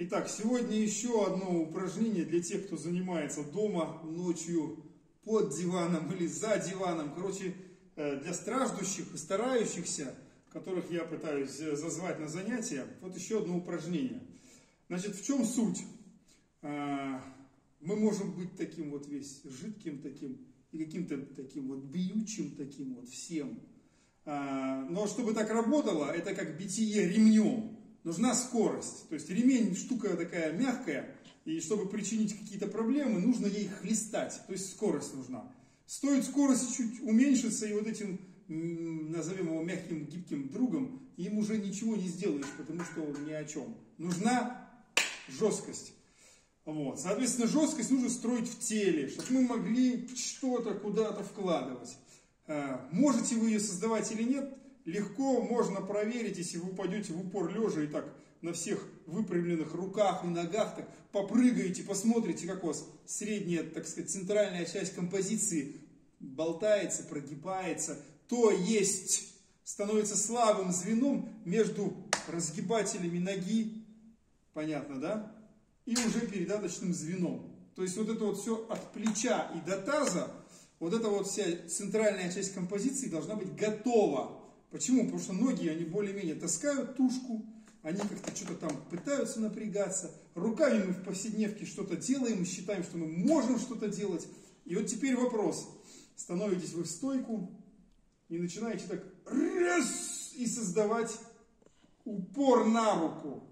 Итак, сегодня еще одно упражнение для тех, кто занимается дома ночью под диваном или за диваном. Короче, э, для страждущих и старающихся, которых я пытаюсь зазвать на занятия, вот еще одно упражнение. Значит, в чем суть? Э, мы можем быть таким вот весь жидким таким и каким-то таким вот бьючим таким вот всем. Э, но чтобы так работало, это как битие ремнем нужна скорость. То есть ремень штука такая мягкая, и чтобы причинить какие-то проблемы, нужно ей хлестать. То есть скорость нужна. Стоит скорость чуть уменьшиться, и вот этим, назовем его мягким, гибким другом, им уже ничего не сделаешь, потому что ни о чем. Нужна жесткость. Вот. Соответственно, жесткость нужно строить в теле, чтобы мы могли что-то куда-то вкладывать. Э, можете вы ее создавать или нет, легко можно проверить, если вы упадете в упор лежа и так на всех выпрямленных руках и ногах так попрыгаете, посмотрите, как у вас средняя, так сказать, центральная часть композиции болтается, прогибается, то есть становится слабым звеном между разгибателями ноги, понятно, да, и уже передаточным звеном. То есть вот это вот все от плеча и до таза, вот эта вот вся центральная часть композиции должна быть готова Почему? Потому что ноги, они более-менее таскают тушку, они как-то что-то там пытаются напрягаться. Руками мы в повседневке что-то делаем, мы считаем, что мы можем что-то делать. И вот теперь вопрос. Становитесь вы в стойку и начинаете так раз и создавать упор на руку.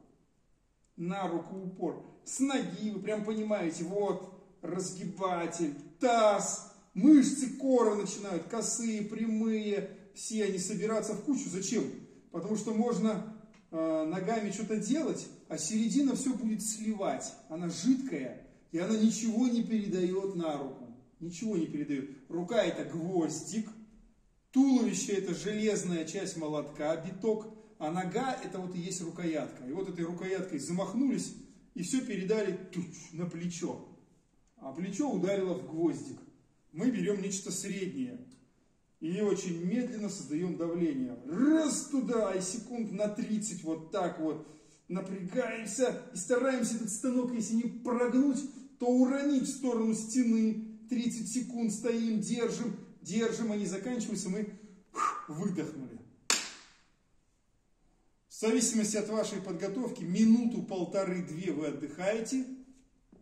На руку упор. С ноги вы прям понимаете, вот разгибатель, таз, мышцы кора начинают, косые, прямые, все они собираться в кучу. Зачем? Потому что можно э, ногами что-то делать, а середина все будет сливать. Она жидкая, и она ничего не передает на руку. Ничего не передает. Рука это гвоздик, туловище это железная часть молотка, биток, а нога это вот и есть рукоятка. И вот этой рукояткой замахнулись и все передали на плечо. А плечо ударило в гвоздик. Мы берем нечто среднее. И очень медленно создаем давление. Раз туда, и секунд на 30 вот так вот напрягаемся и стараемся этот станок, если не прогнуть, то уронить в сторону стены. 30 секунд стоим, держим, держим, они заканчиваются, мы выдохнули. В зависимости от вашей подготовки, минуту, полторы, две вы отдыхаете.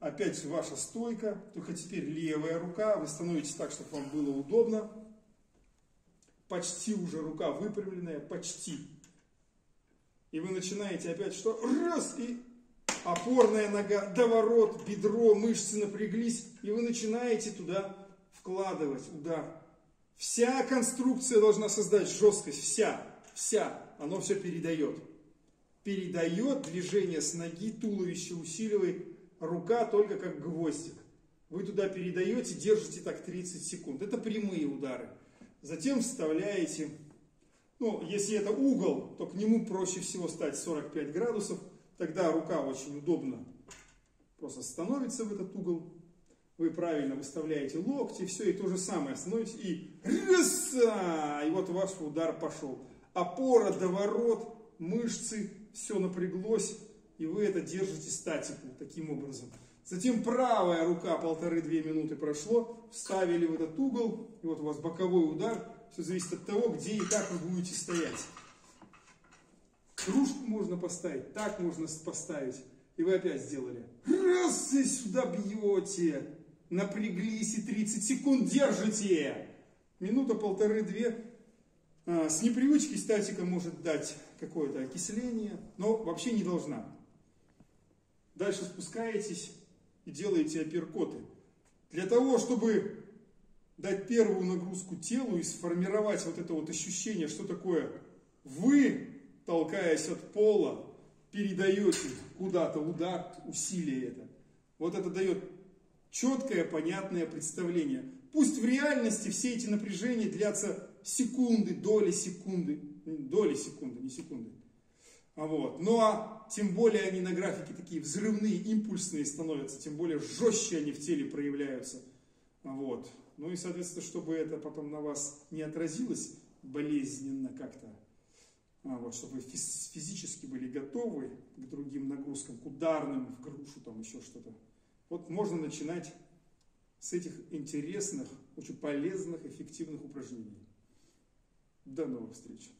Опять ваша стойка, только теперь левая рука, вы становитесь так, чтобы вам было удобно почти уже рука выпрямленная, почти. И вы начинаете опять что? Раз, и опорная нога, доворот, бедро, мышцы напряглись, и вы начинаете туда вкладывать удар. Вся конструкция должна создать жесткость, вся, вся, оно все передает. Передает движение с ноги, туловище усиливает, рука только как гвоздик. Вы туда передаете, держите так 30 секунд. Это прямые удары. Затем вставляете, ну, если это угол, то к нему проще всего стать 45 градусов. Тогда рука очень удобно просто становится в этот угол. Вы правильно выставляете локти, все, и то же самое становитесь, и раз, и вот ваш удар пошел. Опора, доворот, мышцы, все напряглось, и вы это держите статику таким образом. Затем правая рука, полторы-две минуты прошло, вставили в этот угол, и вот у вас боковой удар. Все зависит от того, где и как вы будете стоять. Кружку можно поставить, так можно поставить. И вы опять сделали. Раз, и сюда бьете. Напряглись и 30 секунд держите. Минута, полторы-две. А, с непривычки статика может дать какое-то окисление, но вообще не должна. Дальше спускаетесь и делаете апперкоты. Для того, чтобы дать первую нагрузку телу и сформировать вот это вот ощущение, что такое вы, толкаясь от пола, передаете куда-то удар, усилие это. Вот это дает четкое, понятное представление. Пусть в реальности все эти напряжения длятся секунды, доли секунды, доли секунды, не секунды. А вот. Ну а тем более они на графике такие взрывные, импульсные становятся, тем более жестче они в теле проявляются. А вот. Ну и, соответственно, чтобы это потом на вас не отразилось болезненно как-то, а, вот, чтобы вы физически были готовы к другим нагрузкам, к ударным, в грушу, там еще что-то. Вот можно начинать с этих интересных, очень полезных, эффективных упражнений. До новых встреч!